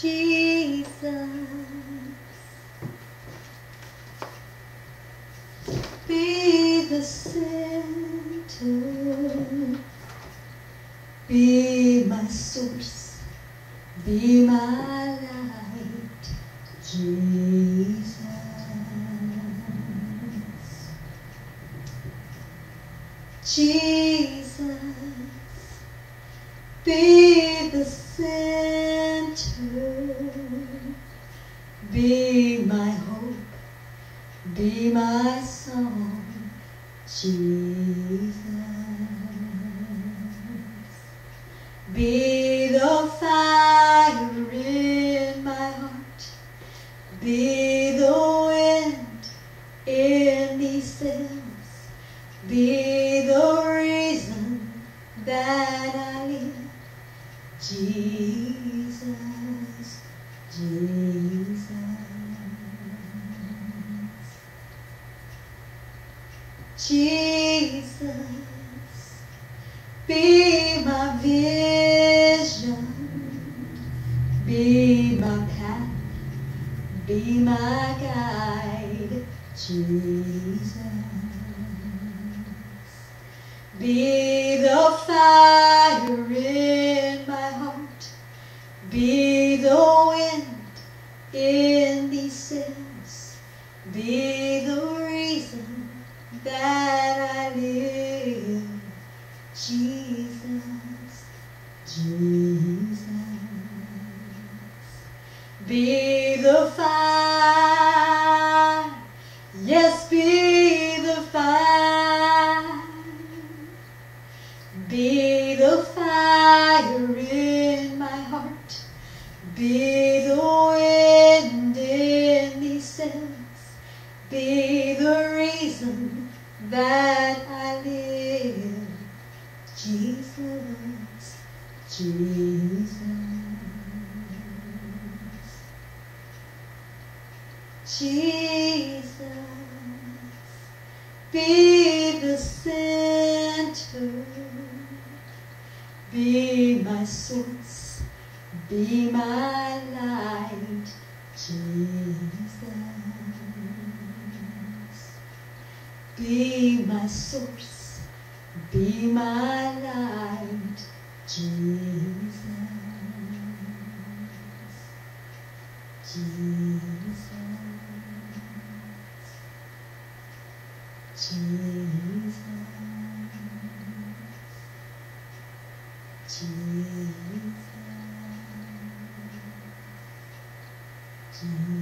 Jesus, be the center, be my source, be my light, Jesus. Jesus, be the center, be my hope, be my song, Jesus. Be the fire in my heart, be the wind in these sails, be the reason that I live. Jesus, Jesus. Jesus, be my vision, be my path, be my guide, Jesus. Be the fire in my heart, be the wind in these sails, be the that I live. Jesus, Jesus. Be the fire, yes, be the fire. Be the fire in my heart, be the wind in these sails, be the reason that I live. Jesus, Jesus. Jesus, be the center, be my source, be my light, Jesus. Be my source, be my light, Jesus. Jesus. Jesus. Jesus. Jesus.